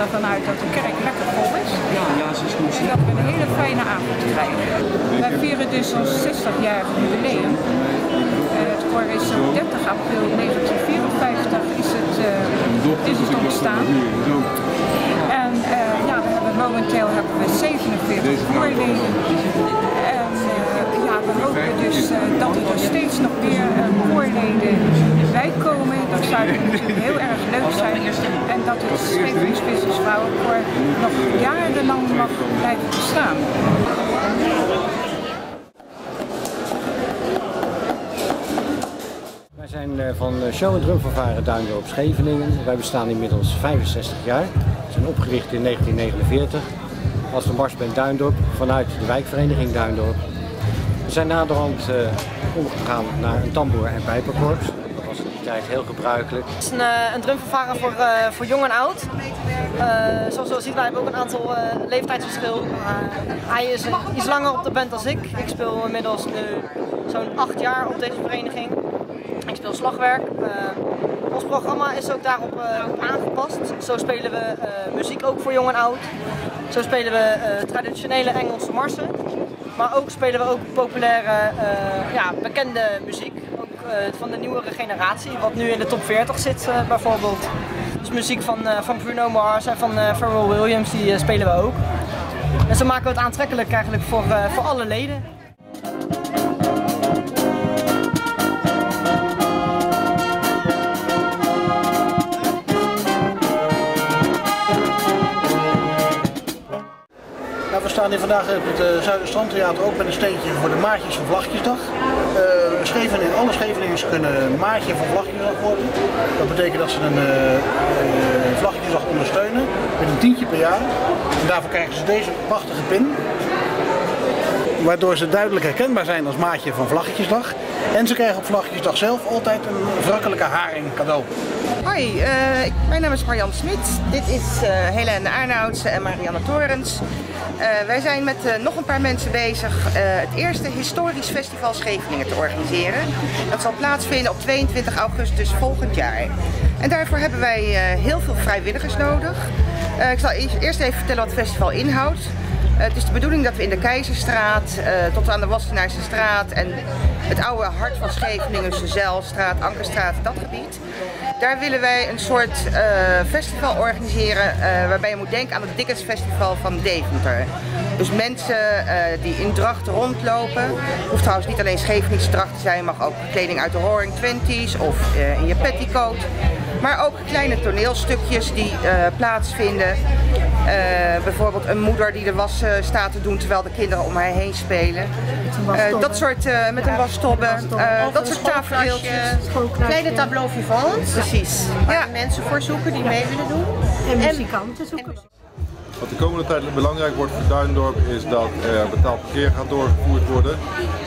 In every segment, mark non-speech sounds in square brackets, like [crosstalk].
gaan ervan uit dat de kerk lekker vol is. Ja, ja, ze is goed. En dat we een hele fijne avond krijgen. Wij vieren dus ons 60-jarig jubileum. Uh, het koor is op 30 april 1954 is het, uh, is het ontstaan. En ja, we hebben momenteel hebben we 47 koorleden. En ja, we hopen dus dat er steeds nog meer. Dat zou natuurlijk [laughs] heel erg leuk zijn. En dat het Scheveningsvissers Vrouwenkoor nog jarenlang mag blijven bestaan. Wij zijn van Show en Drumvervaren Duindorp Scheveningen. Wij bestaan inmiddels 65 jaar. We zijn opgericht in 1949 als de Marsband Duindorp vanuit de wijkvereniging Duindorp. We zijn naderhand uh, omgegaan naar een tamboer- en pijperkorps. Heel gebruikelijk. Het is een, een drumvervanger voor, uh, voor jong en oud. Uh, zoals je ziet, wij hebben ook een aantal leeftijdsverschil. hij is iets langer op de band dan ik. Ik speel inmiddels zo'n acht jaar op deze vereniging. Ik speel slagwerk. ons programma is ook daarop op aangepast. Zo spelen we muziek ook voor jong en oud. Zo spelen we traditionele Engelse marsen. Maar ook spelen we ook populaire, ja, bekende muziek. Uh, van de nieuwere generatie, wat nu in de top 40 zit uh, bijvoorbeeld. Dus muziek van, van Bruno Mars en van Pharrell Williams, die spelen we ook. En zo maken we het aantrekkelijk eigenlijk voor, voor alle leden. Nou, we staan hier vandaag op het Zuiderstrandtheater ook met een steentje voor de Maatjes van Vlagjesdag. Scheveningen, alle Scheveningers kunnen Maatje van Vlagjesdag worden. Dat betekent dat ze een uh, Vlagjesdag ondersteunen met een tientje per jaar. En daarvoor krijgen ze deze prachtige pin. Waardoor ze duidelijk herkenbaar zijn als maatje van Vlaggetjesdag. En ze krijgen op Vlaggetjesdag zelf altijd een wrakkelijke haring cadeau. Hoi, uh, mijn naam is Marjan Smit. Dit is uh, Helene Arnouds en Marianne Torens. Uh, wij zijn met nog een paar mensen bezig het eerste historisch festival Scheveningen te organiseren. Dat zal plaatsvinden op 22 augustus volgend jaar. En daarvoor hebben wij heel veel vrijwilligers nodig. ik zal eerst even vertellen wat het festival inhoudt. Het is de bedoeling dat we in de Keizerstraat tot aan de Wassenaarse straat en het oude hart van Scheveningen, Zeilstraat, Ankerstraat, dat gebied. Daar willen wij een soort uh, festival organiseren uh, waarbij je moet denken aan het Dickens Festival van Deventer. Dus mensen die in dracht rondlopen, hoeft trouwens niet alleen Scheveningse dracht te zijn, mag ook kleding uit de Roaring Twenties of in je petticoat. Maar ook kleine toneelstukjes die plaatsvinden. Uh, bijvoorbeeld een moeder die de was uh, staat te doen terwijl de kinderen om haar heen spelen. Uh, dat soort, met een wasstobbe, dat soort tafereeltjes. Kleine tableau vivant. Precies. Waar ja. mensen voor zoeken die mee willen doen. En muzikanten zoeken. Wat de komende tijd belangrijk wordt voor Duindorp is dat er betaald parkeer gaat doorgevoerd worden.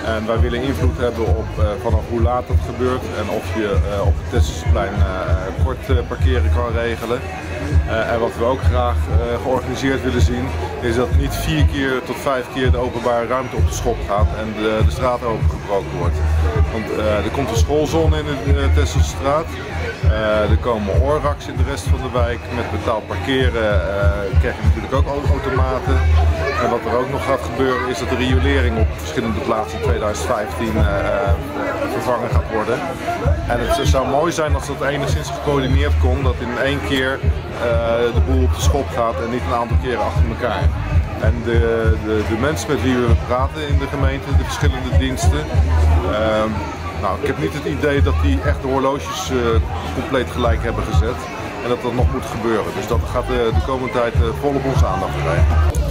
En wij willen invloed hebben op uh, vanaf hoe laat het gebeurt en of je uh, op het Tesselsplein uh, kort parkeren kan regelen. en wat we ook graag georganiseerd willen zien is dat niet vier keer tot vijf keer de openbare ruimte op de schop gaat en de, de straat opengebroken wordt. Want er komt een schoolzone in de Tesselstraat. er komen oorraks in de rest van de wijk. Met betaald parkeren krijg je natuurlijk ook automaten. En wat er ook nog gaat gebeuren is dat de riolering op verschillende plaatsen in 2015 uh, vervangen gaat worden. En het zou mooi zijn als dat enigszins gecoördineerd kon, dat in één keer uh, de boel op de schop gaat en niet een aantal keren achter elkaar. En de, de, de mensen met wie we praten in de gemeente, de verschillende diensten, uh, nou, ik heb niet het idee dat die echt de horloges compleet gelijk hebben gezet. En dat dat nog moet gebeuren. Dus dat gaat de, de komende tijd volop onze aandacht krijgen.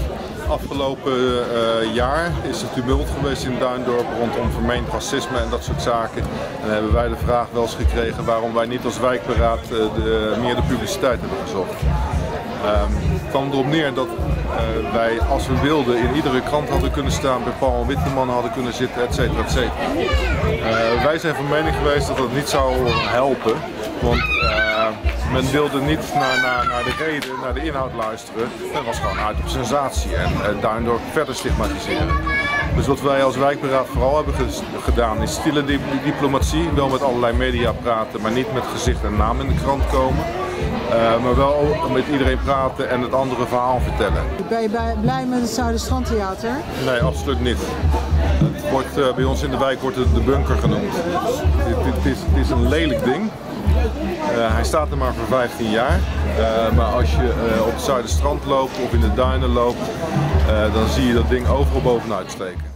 Afgelopen uh, jaar is er tumult geweest in Duindorp rondom vermeend racisme en dat soort zaken. En hebben wij de vraag wel eens gekregen waarom wij niet als wijkberaad uh, de, meer de publiciteit hebben gezocht. Um, het kwam erop neer dat wij, als we wilden, in iedere krant hadden kunnen staan, bij Paul Witteman hadden kunnen zitten, et cetera, et cetera. wij zijn van mening geweest dat dat niet zou helpen, want men wilde niet naar, naar, naar de reden, naar de inhoud luisteren. Men was gewoon uit op sensatie en uh, Duindorp verder stigmatiseren. Dus wat wij als wijkberaad vooral hebben gedaan is stille diplomatie. Wel met allerlei media praten, maar niet met gezicht en naam in de krant komen. Uh, maar wel met iedereen praten en het andere verhaal vertellen. Ben je blij met het Zuiderstrandtheater? Nee, absoluut niet. Het wordt, uh, bij ons in de wijk wordt het de bunker genoemd. Het, is, het is, een lelijk ding. Uh, hij staat er maar voor 15 jaar. maar als je op het Zuiderstrand loopt of in de duinen loopt, dan zie je dat ding overal bovenuit steken.